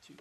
two.